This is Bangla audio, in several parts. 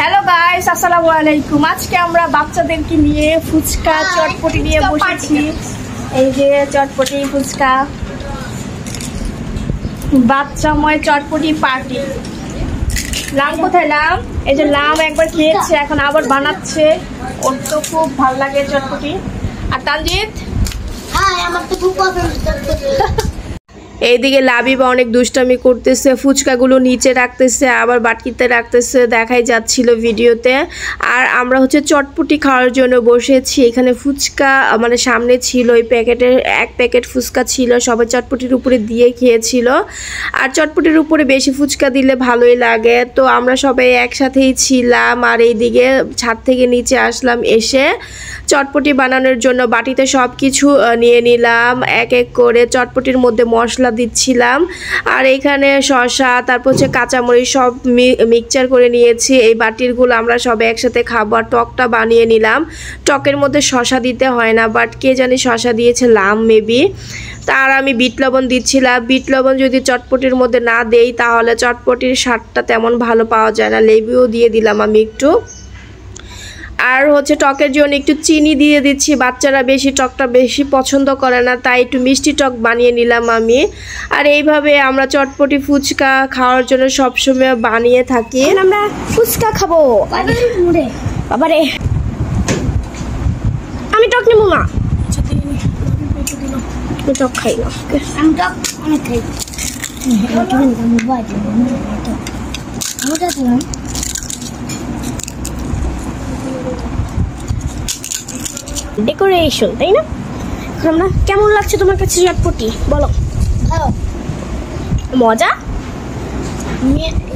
হ্যালো গাইস আসসালামু আলাইকুম আজকে আমরা বাচ্চাদেরকে নিয়ে ফুচকা চটপটি নিয়ে বসেছি। এই যে চটপটি ফুচকা। বাচ্চাময় চটপটি পার্টি লাম কোথায় লাম? এই যে লাম একবার খেয়েছে এখন আবার বানাচ্ছে। ওর তো খুব ভালো লাগে চটপটি। আর তানজিৎ? হ্যাঁ আমার তো খুব পছন্দ চটপটি। এইদিকে লাবিবা অনেক দুষ্টামি করতেছে, ফুচকাগুলো নিচে রাখতেছে, আবার বাটকিতে রাখতেছে, দেখাই যাচ্ছিল ভিডিওতে। আর আমরা হচ্ছে চটপটি খাওয়ার জন্য বসেছি, এখানে ফুচকা মানে সামনে ছিল, ওই প্যাকেটের এক প্যাকেট ফুচকা ছিল, সবাই চটপটির উপরে দিয়ে খেয়েছিল। আর চটপটির উপরে বেশি ফুচকা দিলে ভালোই লাগে। তো আমরা সবাই একসাথেই ছিলাম, আর এইদিকে ছাদ থেকে নিচে আসলাম এসে চটপটি বানানোর জন্য বাটিতে সব কিছু নিয়ে নিলাম, এক এক করে চটপটির মধ্যে মশলা দিচ্ছিলাম। আর এখানে শসা, তারপর হচ্ছে কাঁচামরিচ সব মিক্সচার করে নিয়েছি। এই বাটিরগুলো আমরা সব একসাথে খাব আর টকটা বানিয়ে নিলাম। টকের মধ্যে শসা দিতে হয় না বাট কে জানি শসা দিয়েছে লাম মেবি তার আমি বিট লবণ দিচ্ছিলাম। বিট লবণ যদি চটপটির মধ্যে না দেই, তাহলে চটপটির স্বাদটা তেমন ভালো পাওয়া যায় না। লেবুও দিয়ে দিলাম আমি একটু। আর হচ্ছে টকের জন্য একটু চিনি দিয়ে দিচ্ছি। বাচ্চারা বেশি টকটা বেশি পছন্দ করে না তাই একটু মিষ্টি টক বানিয়ে নিলাম আমি। আর এইভাবে আমরা চটপটি ফুচকা খাওয়ার জন্য সবসময় বানিয়ে থাকি। আমরা ফুচকা খাব। বাবারে আমি টক নেব না আমি টক খাই না আমি তো অনেক খাই আমি বাড়ি আমি তো দিলাম ডেকোরেশন তাই না? এখন আমরা কেমন লাগছে তোমার কাছে চটপটি? বলো। মজা?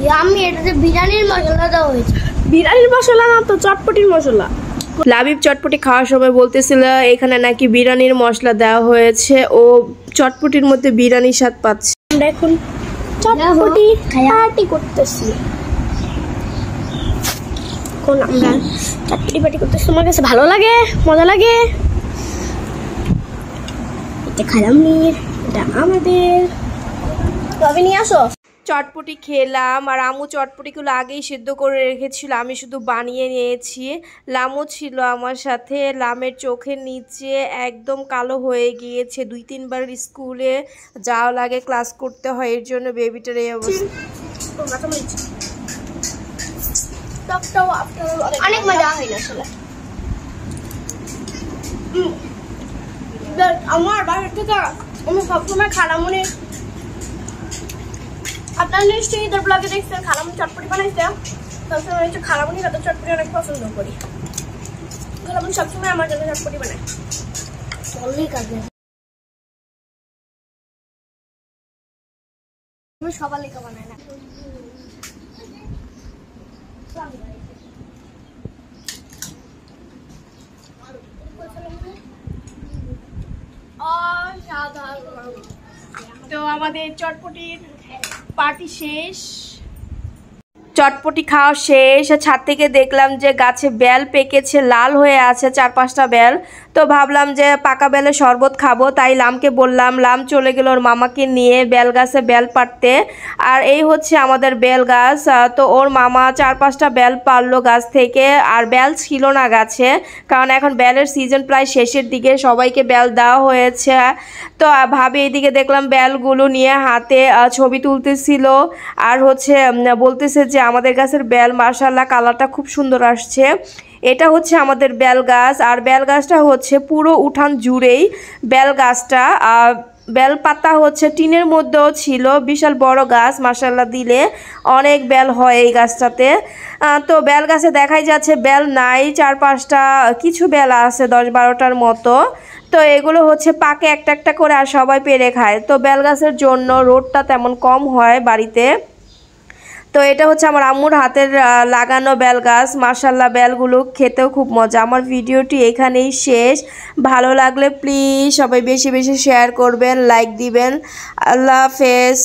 আমি- এটাতে বিরিয়ানির মশলা দেওয়া হয়েছে। বিরিয়ানির মশলা না তো চটপটির মশলা। লাবিব চটপটি খাওয়ার সময় বলতেছিল এখানে নাকি বিরিয়ানির মশলা দেওয়া হয়েছে। ও চটপটির মধ্যে বিরিয়ানির স্বাদ পাচ্ছে। আমরা এখন চটপটি। পার্টি করতেছি। কোন আমরা পার্টি করতেছি। তোমার কাছে ভালো লাগে? মজা লাগে? এটা খালাম এটা আমাদের। কবে নিয়ে আসো। চটপটি খেলাম আর আমু চটপটিগুলো আগেই সিদ্ধ করে রেখেছিল। আমি শুধু বানিয়ে নিয়েছি। লামও ছিল আমার সাথে। লামের চোখের নিচে একদম কালো হয়ে গিয়েছে। দুই তিনবার স্কুলে যাওয়া লাগে ক্লাস করতে হয়। এর জন্য বেবিটার এই অবস্থা। অনেক মজা হয় আসলে। আমার বাসার থেকে আমি সবসময় খালামুনি। আপনার নিশ্চয়ই ঈদের ব্লগে দেখছেন খালামুনি চটপটি বানাইছে। সবসময় হচ্ছে খালামুনি হাতে চটপটি অনেক পছন্দ করি। খালামুনি সবসময় আমার জন্য চটপটি বানায়। সবার লেখা বানাই না। তো আমাদের চটপটির পার্টি শেষ। চটপটি খাওয়া শেষ ছাদ থেকে দেখলাম যে গাছে বেল পেকেছে, লাল হয়ে আছে চার পাঁচটা বেল। তো ভাবলাম যে পাকা বেলে শরবত খাব, তাই লামকে বললাম, লাম চলে গেল ওর মামাকে নিয়ে বেল গাছে বেল পাড়তে। আর এই হচ্ছে আমাদের বেল গাছ। তো ওর মামা চার পাঁচটা বেল পারল গাছ থেকে, আর বেল ছিল না গাছে, কারণ এখন বেলের সিজন প্রায় শেষের দিকে, সবাইকে বেল দেওয়া হয়েছে। তো ভাবি এইদিকে দেখলাম বেলগুলো নিয়ে হাতে ছবি তুলতেছিল, আর হচ্ছে বলতেছে যে আমাদের গাছের বেল মার্শাল্লাহ কালারটা খুব সুন্দর আসছে। এটা হচ্ছে আমাদের বেল গাছ, আর বেল গাছটা হচ্ছে পুরো উঠান জুড়েই বেল গাছটা। বেল পাতা হচ্ছে টিনের মধ্যেও ছিল, বিশাল বড় গাছ মাসাল্লাহ দিলে অনেক বেল হয় এই গাছটাতে। তো বেল গাছে দেখাই যাচ্ছে, বেল নাই চার পাঁচটা কিছু বেল আছে দশ বারোটার মতো। তো এগুলো হচ্ছে পাকে একটা একটা করে আর সবাই পেরে খায়। তো বেল গাছের জন্য রোডটা তেমন কম হয় বাড়িতে। তো এটা হচ্ছে আমার আম্মুর হাতের লাগানো বেল গাছ। মার্শাল্লাহ বেলগুলো খেতেও খুব মজা। আমার ভিডিওটি এখানেই শেষ। ভালো লাগলে প্লিজ সবাই বেশি বেশি শেয়ার করবেন লাইক দিবেন। আল্লাহ হাফেজ।